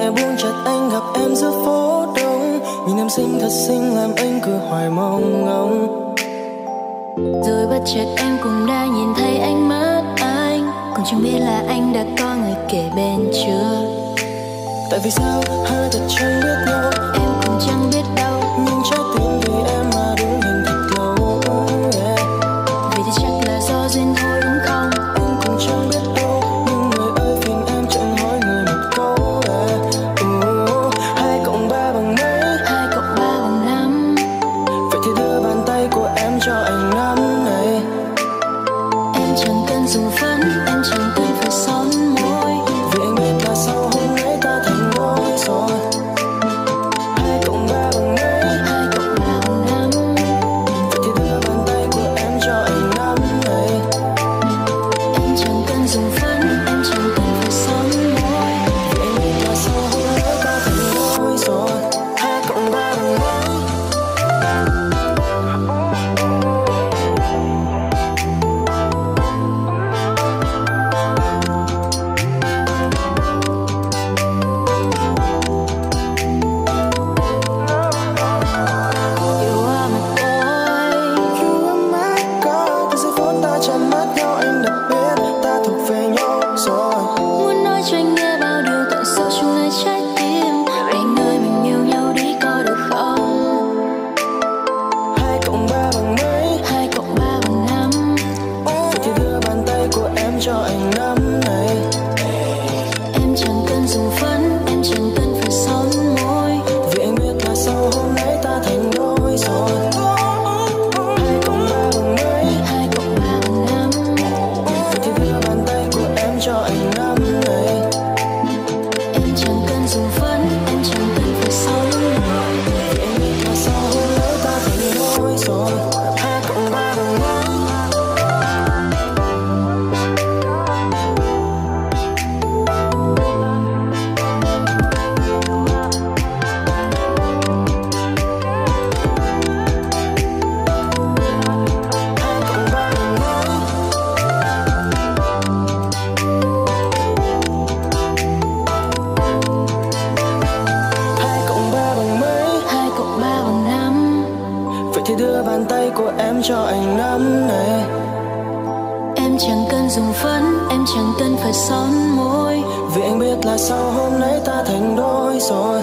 nhẹ buông chợt anh gặp em giữa phố đông. Nhìn em xinh thật xinh làm anh cứ hoài mong ngóng. Rồi bất chợt em cũng đã nhìn thấy ánh mắt anh. Còn chẳng biết là anh đã có người kể bên chưa. Tại vì sao hai thật chẳng biết nhau chẳng cần dùng phấn, Em chẳng cần phải son môi. Vì anh biết là sau hôm nay ta thành đôi rồi. Hai cộng ba bằng mấy Hai cộng ba bằng năm. Vậy thì đưa bàn tay của em cho anh nắm này Em chẳng cần dùng phấn, Em chẳng cần phải son môi. Vì anh biết là sau hôm nay ta thành đôi rồi. Thì đưa bàn tay của em cho anh nắm này Em chẳng cần dùng phấn Em chẳng cần phải son môi. Vì anh biết là sau hôm nay ta thành đôi rồi